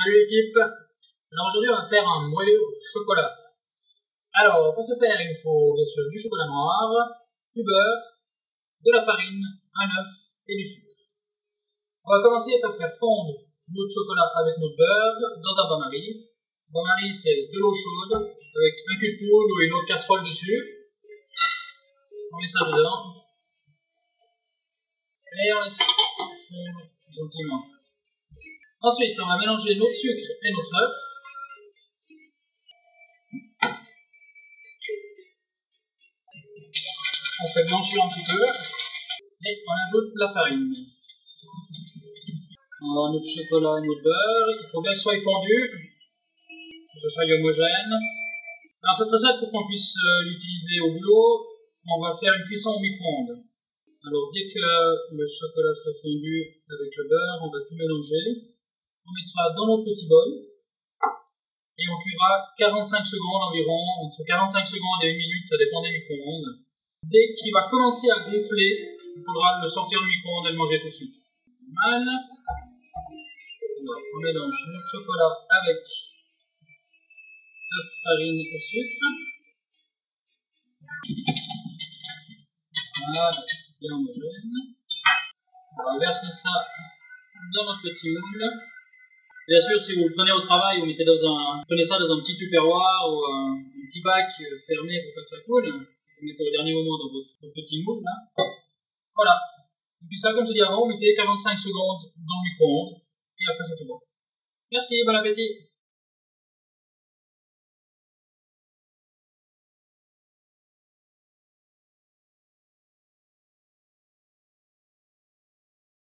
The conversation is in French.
Salut l'équipe Alors aujourd'hui on va faire un moelleux au chocolat. Alors pour ce faire il faut bien sûr du chocolat noir, du beurre, de la farine, un œuf et du sucre. On va commencer par faire fondre notre chocolat avec notre beurre dans un bain-marie. Bain-marie c'est de l'eau chaude avec un cul de poule ou une autre casserole dessus. On met ça dedans. Et on laisse fondre gentiment. Ensuite, on va mélanger notre sucre et notre œuf. On fait blanchir un petit peu. Et on ajoute la farine. Alors, notre chocolat et notre beurre, il faut bien que soit fondu, que ce soit homogène. Alors, cette recette, pour qu'on puisse euh, l'utiliser au boulot, on va faire une cuisson au micro-ondes. Alors, dès que le chocolat sera fondu avec le beurre, on va tout mélanger on mettra dans notre petit bol et on cuira 45 secondes environ, entre 45 secondes et 1 minute, ça dépend des micro-ondes. Dès qu'il va commencer à gonfler, il faudra le sortir du micro-ondes et le manger tout de suite. Mal. on mélange notre chocolat avec œuf, farine et sucre. Voilà, c'est bien homogène. On va verser ça dans notre petit moule. Bien sûr, si vous le prenez au travail, vous mettez prenez ça dans un petit tupperware ou un, petit bac euh, fermé pour que ça coule. Vous mettez au dernier moment dans votre, petit moule là. Voilà. Et puis ça, comme je dis avant, vous mettez 45 secondes dans le micro-ondes et après c'est tout bon. Merci, bon appétit